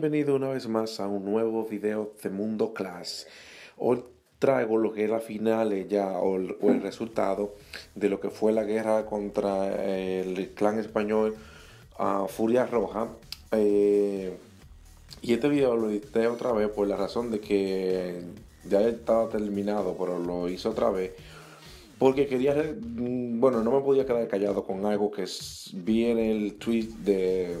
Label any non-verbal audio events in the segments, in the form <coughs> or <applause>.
Bienvenido una vez más a un nuevo video de Mundo Class. Hoy traigo lo que es la final ya o el, o el resultado de lo que fue la guerra contra el clan español a Furia Roja. Eh, y este video lo edité otra vez por la razón de que ya estaba terminado, pero lo hice otra vez. Porque quería, mm, bueno, no me podía quedar callado con algo que vi en el tweet de,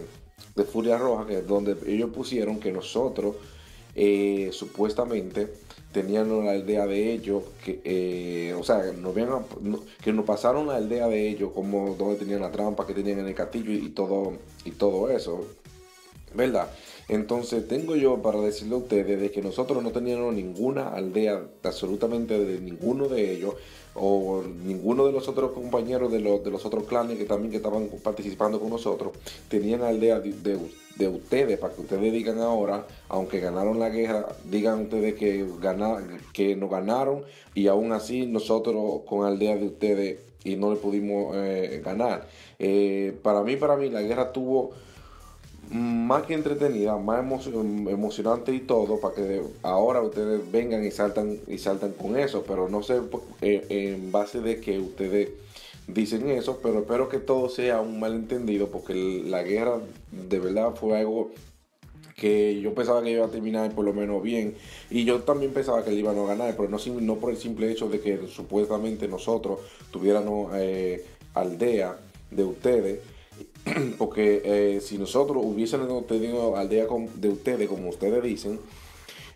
de Furia Roja, que es donde ellos pusieron que nosotros eh, supuestamente tenían la aldea de ellos, que, eh, o sea, nos que nos pasaron la aldea de ellos, como donde tenían la trampa que tenían en el castillo y, todo, y todo eso, ¿verdad? Entonces tengo yo para decirle a ustedes de que nosotros no teníamos ninguna aldea, absolutamente de ninguno de ellos, o ninguno de los otros compañeros de los, de los otros clanes que también que estaban participando con nosotros, tenían aldea de, de, ustedes, para que ustedes digan ahora, aunque ganaron la guerra, digan ustedes que, que nos ganaron y aún así nosotros con aldea de ustedes y no le pudimos eh, ganar. Eh, para mí, para mí, la guerra tuvo más que entretenida, más emocionante y todo, para que ahora ustedes vengan y saltan y saltan con eso, pero no sé eh, en base de que ustedes dicen eso, pero espero que todo sea un malentendido, porque la guerra de verdad fue algo que yo pensaba que iba a terminar por lo menos bien y yo también pensaba que iban a ganar, pero no, no por el simple hecho de que supuestamente nosotros tuviéramos eh, aldea de ustedes <clears throat> porque eh, si nosotros hubiésemos tenido aldea de ustedes, como ustedes dicen,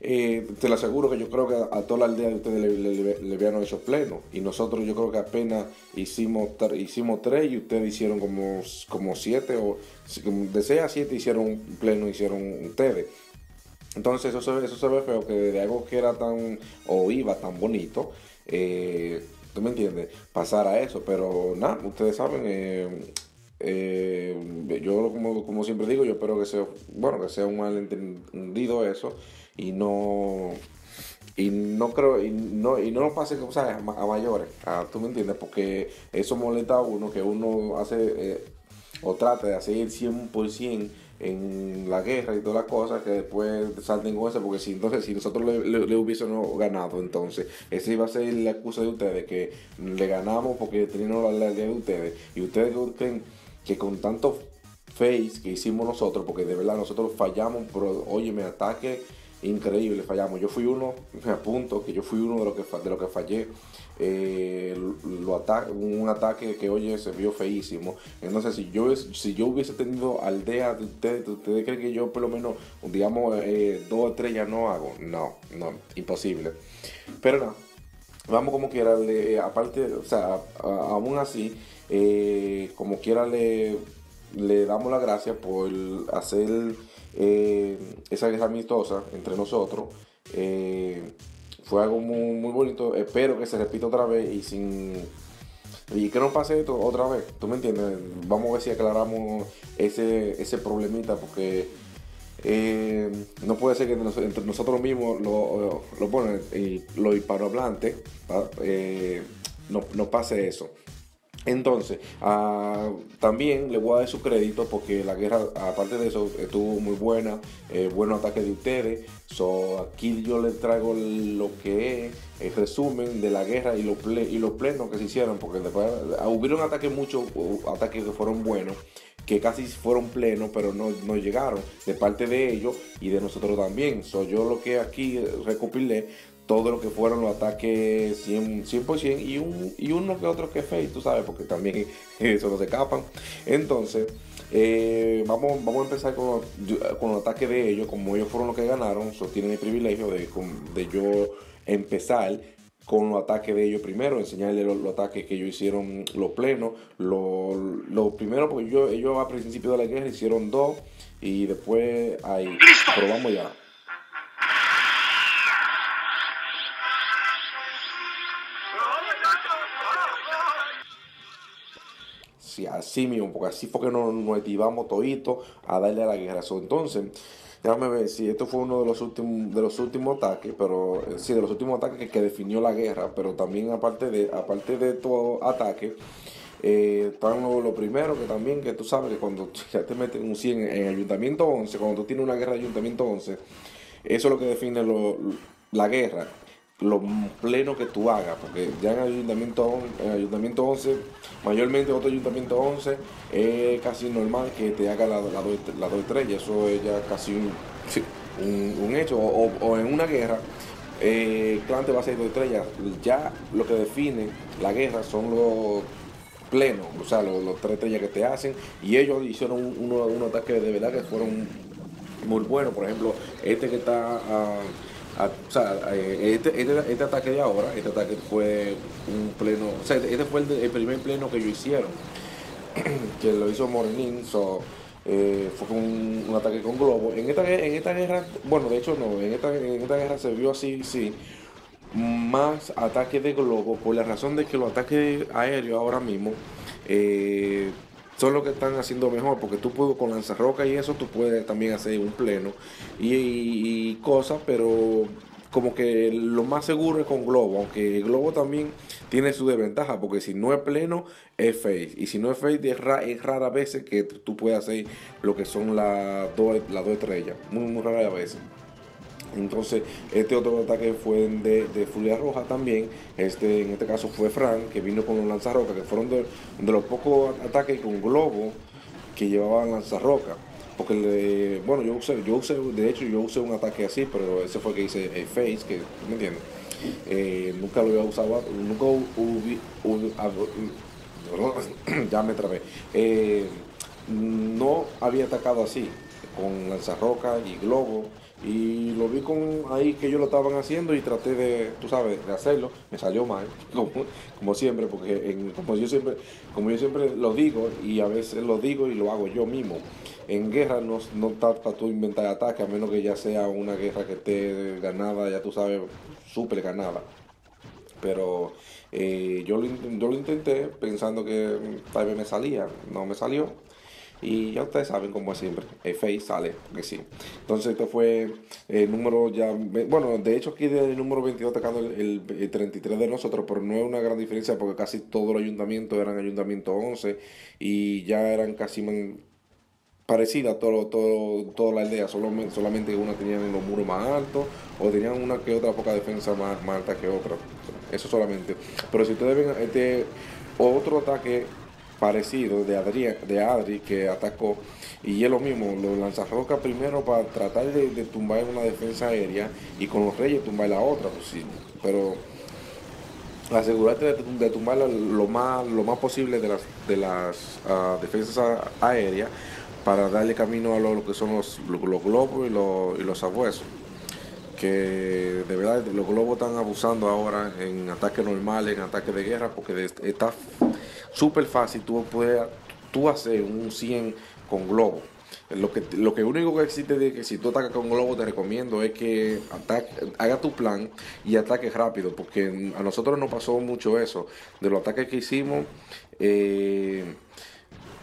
eh, te lo aseguro que yo creo que a toda la aldea de ustedes le, le, habían hecho pleno. Y nosotros yo creo que apenas hicimos, hicimos tres y ustedes hicieron como, como siete, o de seis a siete hicieron pleno, hicieron ustedes. Entonces eso se, ve, eso se ve feo, que de algo que era tan, o iba tan bonito, eh, ¿tú me entiendes? Pasar a eso, pero nada, ustedes saben, eh, eh, yo como, siempre digo, yo espero que sea, bueno, que sea un malentendido eso y no y no creo y no y no pase cosas a mayores, tú me entiendes, porque eso molesta a uno que uno hace eh, o trate de hacer 100% en la guerra y todas las cosas que después salten con eso porque si entonces si nosotros le, hubiésemos ganado entonces esa iba a ser la excusa de ustedes que le ganamos porque teníamos la ley de ustedes y ustedes creen que con tanto face que hicimos nosotros, porque de verdad nosotros fallamos, pero oye, me ataque increíble, fallamos. Yo fui uno, me apunto, que yo fui uno de los que, de que fallé. Eh, lo un ataque que oye se vio feísimo. Entonces, si yo, si yo hubiese tenido aldea de ustedes, ¿ustedes creen que yo por lo menos, digamos, eh, dos ya no hago? No, no, imposible. Pero no, vamos como quiera, aparte, o sea, aún así, eh, como quiera le, le damos las gracias por hacer eh, esa guerra amistosa entre nosotros. Eh, fue algo muy, muy bonito. Espero que se repita otra vez y sin y que no pase esto otra vez. ¿Tú me entiendes? Vamos a ver si aclaramos ese, ese problemita porque no puede ser que entre nosotros mismos lo, lo, ponen los hispanohablantes no, no pase eso. Entonces, ah, también le voy a dar su crédito porque la guerra, aparte de eso, estuvo muy buena, eh, buenos ataques de ustedes. So, aquí yo les traigo lo que es el resumen de la guerra y los, y los plenos que se hicieron, porque después uh, hubieron ataques, muchos ataques que fueron buenos, que casi fueron plenos, pero no, no, llegaron de parte de ellos y de nosotros también. So, yo lo que aquí recopilé todo lo que fueron los ataques 100%, y, un, y uno que otro que fake, tú sabes, porque también <laughs> eso no se escapan. Entonces, eh, vamos, vamos a empezar con, con los ataques de ellos, como ellos fueron los que ganaron, so tienen el privilegio de, de yo empezar con los ataques de ellos primero, enseñarles los, ataques que ellos hicieron, los plenos, los lo primero, porque yo, ellos a principio de la guerra hicieron dos y después ahí, pero vamos ya. Así mismo, porque así fue que nos, motivamos todito a darle a la guerra. entonces, déjame ver si esto fue uno de los últimos, de los últimos ataques, pero eh, sí, de los últimos ataques que, definió la guerra, pero también aparte de, aparte de todo ataque, Eh, están lo, primero que también, que tú sabes que cuando <laughs> ya te meten un 100 en, Ayuntamiento 11, cuando tú tienes una guerra de Ayuntamiento 11, eso es lo que define la guerra, lo pleno que tú hagas, porque ya en Ayuntamiento, en Ayuntamiento 11, mayormente otro Ayuntamiento 11, es casi normal que te haga la, la, la dos estrellas, eso es ya casi un, un, hecho, o, o, en una guerra. Eh, clan te va a ser dos estrellas. Ya lo que define la guerra son los pleno, o sea, los, tres estrellas que te hacen, y ellos hicieron unos un, ataques de verdad que fueron muy buenos, por ejemplo, este que está... o sea, eh, este, este, este, ataque de ahora, este ataque fue un pleno, o sea, este fue el, primer pleno que ellos hicieron, <clears throat> que lo hizo Morenín, so, eh, fue un, un, ataque con globo. En esta, en esta guerra, bueno, de hecho no, en esta, en esta guerra se vio así, sí, más ataques de globo por la razón de que los ataques aéreos ahora mismo eh, son los que están haciendo mejor porque tú puedes con lanzarroca y eso tú puedes también hacer un pleno y, cosas pero como que lo más seguro es con globo aunque globo también tiene su desventaja porque si no es pleno es face y si no es face es, es rara veces que tú puedes hacer lo que son las dos, las dos estrellas muy muy rara veces entonces, este otro ataque fue de, de, Furia Roja también. Este, en este caso fue Frank, que vino con los lanzarrocas, que fueron de, los pocos ataques con globo que llevaban lanzarroca. Porque, bueno, yo usé, yo usé, de hecho, yo usé un ataque así, pero ese fue que hice Face, que, ¿me entiendes? Eh, nunca lo había usado, nunca hubi, <coughs> ya me trabé. Eh, no había atacado así, con lanzarroca y globo y lo vi con ahí que ellos lo estaban haciendo y traté de, tú sabes, de hacerlo. Me salió mal, <laughs> como, siempre, porque como, yo siempre, como yo siempre lo digo y a veces lo digo y lo hago yo mismo. En guerra no, no trata tú inventar ataque, a menos que ya sea una guerra que esté ganada, ya tú sabes, súper ganada. Pero eh, yo, lo, yo lo intenté pensando que tal vez me salía, no me salió. Y ya ustedes saben como siempre, el Face sale, que sí. Entonces este fue el número ya, bueno, de hecho aquí del número 22 atacando el, 33 de nosotros, pero no es una gran diferencia porque casi todos los ayuntamientos eran ayuntamiento 11 y ya eran casi parecidas todo, todo, toda la aldea, solamente, solamente unos tenían los muros más altos o tenían una que otra poca defensa más, más alta que otra. Eso solamente. Pero si ustedes ven este otro ataque parecido de Adri, de Adri que atacó. Y es lo mismo, los lanzarrocas primero para tratar de, tumbar una defensa aérea y con los reyes tumbar la otra, pues sí, pero asegurarte de, tumbar lo más, lo más posible de las, de las ah, defensas aéreas para darle camino a lo, que son los, globos y los, y sabuesos que de verdad los globos están abusando ahora en ataques normales, en ataques de guerra, porque está súper fácil tú puedes tú hacer un 100 con globo. Lo que, lo que único que existe de que si tú atacas con globo te recomiendo es que haga tu plan y ataque rápido, porque a nosotros nos pasó mucho eso. De los ataques que hicimos, eh,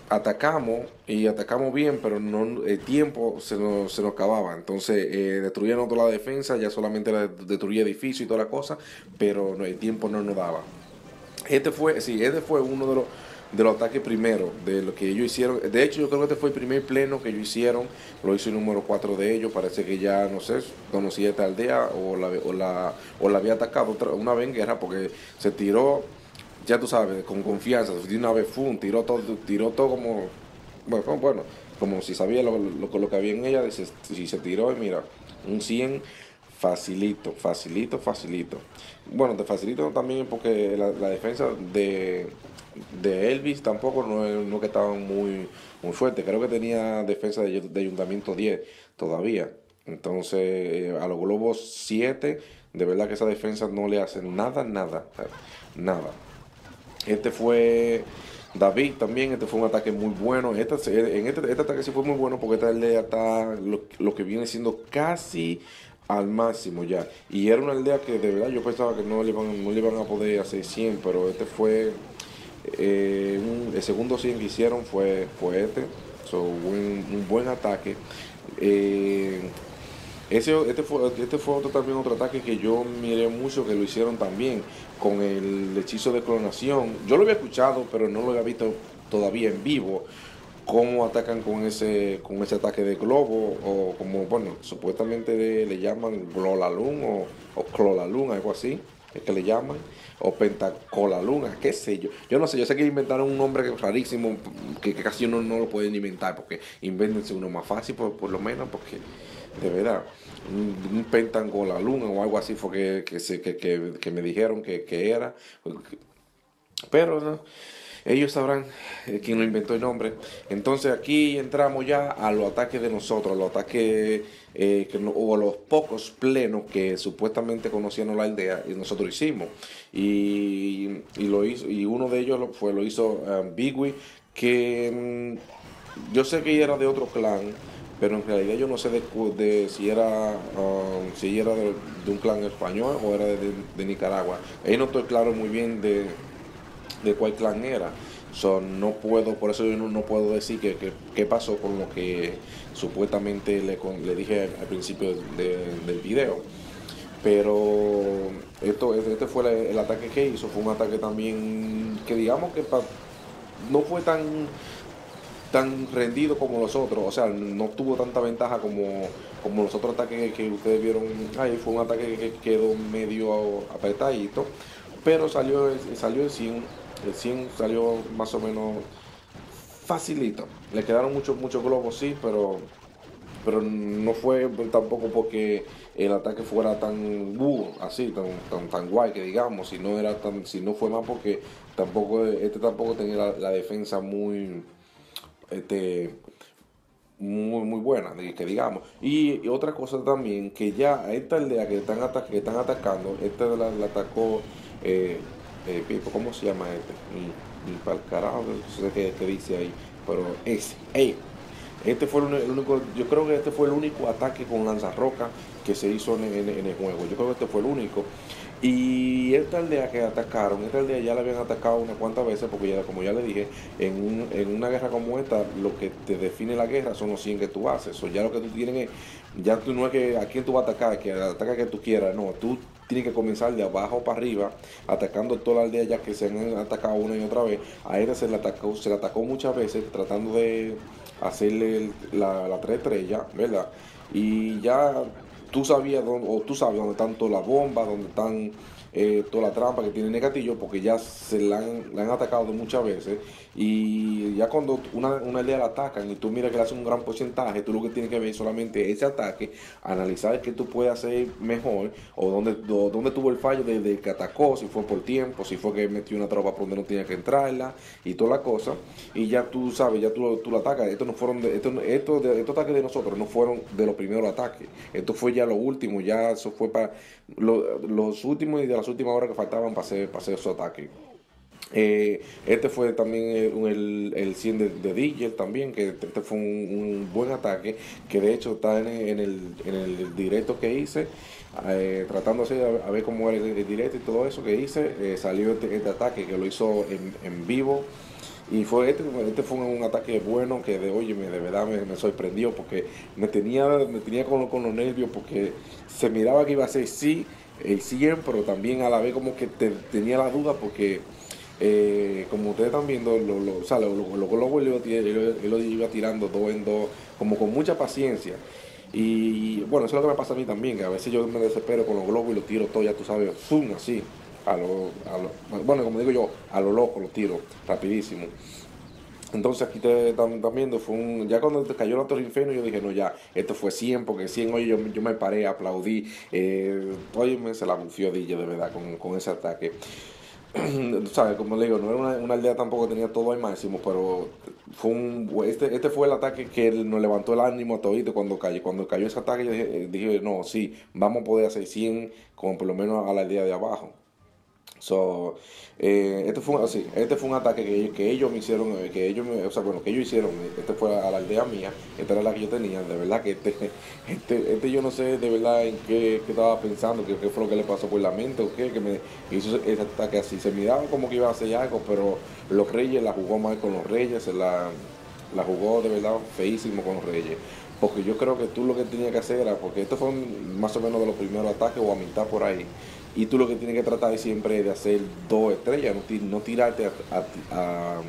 atacamos y atacamos bien, pero no el tiempo se nos, se nos acababa. Entonces eh, destruían toda la defensa, ya solamente destruía edificio y toda la cosa, pero el tiempo no nos daba. Este fue, sí, este fue uno de los, de los ataques primeros, de lo que ellos hicieron. De hecho, yo creo que este fue el primer pleno que ellos hicieron. Lo hizo el número 4 de ellos. Parece que ya, no sé, conocía esta aldea o la, o la, o la había atacado otra, una vez en guerra porque se tiró, ya tú sabes, con confianza. De una vez, fue tiró todo, tiró todo como, bueno, bueno como si sabía lo, lo, lo que había en ella. Si se tiró, y mira, un 100 Facilito, facilito, facilito. Bueno, te facilito también porque la, defensa de, de, Elvis tampoco no, no que estaba muy, muy fuerte. Creo que tenía defensa de, Ayuntamiento 10 todavía. Entonces, eh, a los Globos 7, de verdad que esa defensa no le hace nada, nada, nada. Este fue David también, este fue un ataque muy bueno. Este, en este, este ataque sí fue muy bueno porque esta aldea está lo, lo que viene siendo casi al máximo ya. Y era una aldea que de verdad yo pensaba que no le iban, no le iban a poder hacer 100, pero este fue, eh, el segundo 100 que hicieron fue, fue este, so, un, un buen ataque. Eh, Ese, este, fue, este fue otro, también otro ataque que yo miré mucho que lo hicieron también con el hechizo de clonación. Yo lo había escuchado, pero no lo había visto todavía en vivo. Cómo atacan con ese, con ese ataque de globo, o como, bueno, supuestamente le llaman Glolalun o, o Clolalun, algo así, es que le llaman o Pentacolaluna, qué sé yo. Yo no sé, yo sé que inventaron un nombre rarísimo que, casi uno no lo pueden inventar, porque invéntense uno más fácil, por, lo menos, porque de verdad, un, un Pentacolaluna o algo así fue que, que, que me dijeron que, era. Pero no ellos sabrán eh, quién lo inventó el nombre. Entonces aquí entramos ya a los ataques de nosotros, a los ataques eh, que o a los pocos plenos que supuestamente conocían la aldea y nosotros hicimos. Y, lo hizo, y uno de ellos fue, lo hizo um, Bigui, que mm, yo sé que era de otro clan, pero en realidad yo no sé de, si era um, si era de, un clan español o era de, de Nicaragua. Ahí no estoy claro muy bien de de cuál clan era. So, no puedo, por eso yo no, puedo decir qué que, pasó con lo que supuestamente le, le dije al, principio del video. Pero esto, este fue el, ataque que hizo, fue un ataque también que digamos que no fue tan tan rendido como los otros, o sea, no tuvo tanta ventaja como, como los otros ataques que ustedes vieron ahí, fue un ataque que quedó medio apretadito, pero salió, salió en 100 el 100 salió más o menos facilito. Le quedaron muchos muchos globos, sí, pero pero no fue tampoco porque el ataque fuera tan uh, así, tan, tan, tan guay que digamos, si no era tan, si no fue más porque tampoco este tampoco tenía la, defensa muy este muy muy buena, que digamos. Y, otra cosa también, que ya esta aldea que están, que están atacando, esta la, la atacó eh, eh, ¿cómo se llama este? Ni, para el carajo, no sé qué, dice ahí, pero ese, este fue el único, yo creo que este fue el único ataque con lanzarroca que se hizo en, el juego. Yo creo que este fue el único. Y esta aldea que atacaron, esta aldea ya la habían atacado unas cuantas veces, porque ya, como ya le dije, en, en una guerra como esta, lo que te define la guerra son los 100 que tú haces. O ya lo que tú tienes es, ya tú no es que a quién tú vas a atacar, que ataca que tú quieras, no, tú tienes que comenzar de abajo para arriba, atacando toda la aldea ya que se han atacado una y otra vez. A esta se le atacó, se le atacó muchas veces, tratando de hacerle la, la tres estrellas, ¿verdad? Y ya tú sabías dónde, o tú sabes dónde están todas las bombas, dónde están eh, toda la trampa que tiene negatillo, porque ya se la han, la han atacado muchas veces. Y ya cuando una, una aldea la atacan y tú miras que le hacen un gran porcentaje, tú lo que tienes que ver solamente ese ataque, analizar qué tú puedes hacer mejor, o dónde, dónde tuvo el fallo desde que atacó, si fue por tiempo, si fue que metió una tropa por donde no tenía que entrarla, y toda la cosa. Y ya tú sabes, ya tú, tú la atacas. Estos no fueron de, estos, estos, estos ataques de nosotros no fueron de los primeros ataques. Esto fue ya lo último, ya eso fue para los últimos y de las últimas horas que faltaban para hacer, para hacer esos ataques. Eh, este fue también el, el 100 de, de también, que este, este fue un, buen ataque, que de hecho está en, el, en el, directo que hice, eh, tratando de a, ver cómo era el, directo y todo eso que hice, eh, salió este, este, ataque que lo hizo en, en vivo. Y fue este, este fue un ataque bueno que de oye, de verdad me, sorprendió porque me tenía, me tenía con, los nervios porque se miraba que iba a ser sí el 100, pero también a la vez como que tenía la duda porque eh, como ustedes están viendo, lo, lo, o sea, lo, globos lo, iba tirando dos en dos, como con mucha paciencia. Y bueno, eso es lo que me pasa a mí también, que a veces yo me desespero con los globos y los tiro todo, ya tú sabes, zoom, así a lo, bueno, como digo yo, a lo loco, los tiro rapidísimo. Entonces aquí te están, viendo, fue un, ya cuando te cayó la Torre Inferno yo dije, no, ya, esto fue 100, porque 100, oye, yo, me paré, aplaudí, eh, oye, me se la bufió DJ de verdad con ese ataque. <clears throat> ¿sabes? Como le digo, no era una, aldea tampoco tenía todo al máximo, pero fue un, este, este fue el ataque que nos levantó el ánimo a todos cuando cayó. Cuando cayó ese ataque, yo dije, dije, no, sí, vamos a poder hacer 100, como por lo menos a la aldea de abajo. So, eh, este fue así, este fue un ataque que, que ellos me hicieron, eh, que ellos o sea, bueno, que ellos hicieron, este fue a la aldea mía, esta era la que yo tenía, de verdad que este, <laughs> este, este yo no sé de verdad en qué, estaba pensando, qué, fue lo que le pasó por la mente o qué, que me hizo ese ataque así, se miraba como que iba a hacer algo, pero los reyes la jugó mal con los reyes, la, la jugó de verdad feísimo con los reyes. porque yo creo que tú lo que tenías que hacer era, porque esto fue más o menos de los primeros ataques o a mitad por ahí, y tú lo que tienes que tratar es siempre de hacer dos estrellas, no, tirarte a,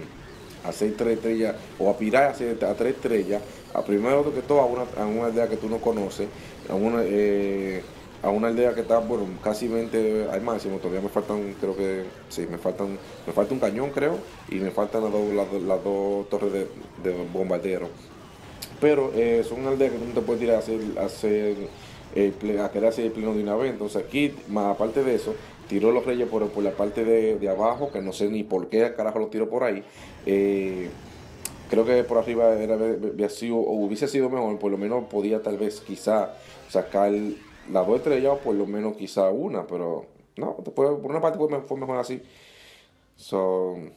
hacer tres estrellas o a pirar a, hacer, a tres estrellas, a primero que todo a una, a una aldea que tú no conoces, a una, eh, a una aldea que está, bueno, casi 20 al máximo, todavía me faltan, creo que, sí, me faltan, me falta un cañón creo, y me faltan las dos, las, dos torres de, de bombardero. Pero eh, son aldeas que tú no te puedes tirar a hacer, hacer a hacer el pleno de una vez. Entonces aquí, más aparte de eso, tiró los reyes por, por la parte de, de, abajo, que no sé ni por qué carajo los tiró por ahí. Eh, creo que por arriba era, sido, o hubiese sido mejor, por lo menos podía tal vez quizá sacar las dos estrellas o por lo menos quizá una, pero no, por una parte fue mejor así. son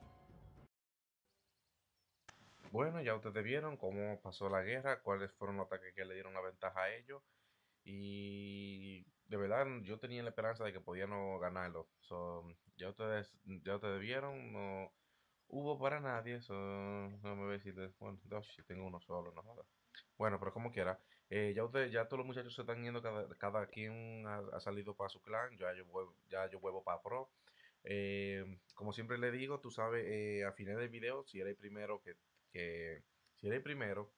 bueno, ya ustedes vieron cómo pasó la guerra, cuáles fueron los ataques que le dieron la ventaja a ellos. Y de verdad yo tenía la esperanza de que podían ganarlo. ya ustedes ya ustedes vieron, no hubo para nadie. no me a decir, bueno, si tengo uno solo, no Bueno, pero como quiera, eh, ya ustedes, ya todos los muchachos se están yendo, cada, quien ha, salido para su clan. Ya yo vuelvo, ya yo vuelvo para pro. Eh, como siempre le digo, tú sabes, eh, a final del video, si eres primero que que si eres primero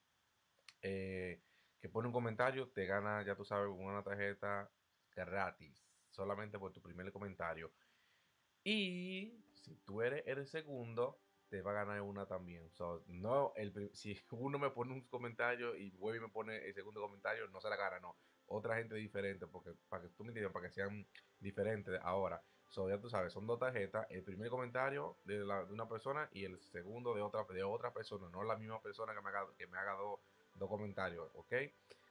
eh, que pone un comentario, te gana, ya tú sabes, una tarjeta gratis, solamente por tu primer comentario. Y si tú eres el segundo, te va a ganar una también. no, el, si <laughs> uno me pone un comentario y vuelve y me pone el segundo comentario, no se la gana, no. Otra gente diferente, porque para que tú me entiendas, para que sean diferentes ahora. So, ya tú sabes, son dos tarjetas. El primer comentario de, una persona y el segundo de otra, de otra persona. No la misma persona que me haga, que me haga dos, comentarios, ¿ok?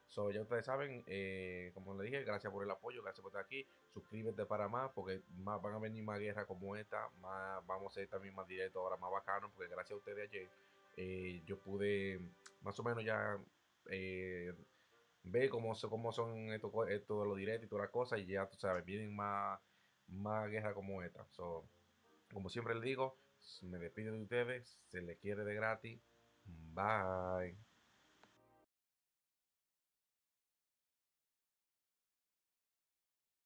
So, ya ustedes saben, eh, como le dije, gracias por el apoyo, gracias por estar aquí. Suscríbete para más, porque más, van a venir más guerras como esta. Más, vamos a ser también más directo ahora, más bacano, porque gracias a ustedes ayer eh, yo pude más o menos ya eh, ver cómo, cómo son estos esto, los directos y todas las cosas. Y ya tú sabes, vienen más más guerra como esta. So, como siempre les digo, me despido de ustedes, se les quiere de gratis. Bye.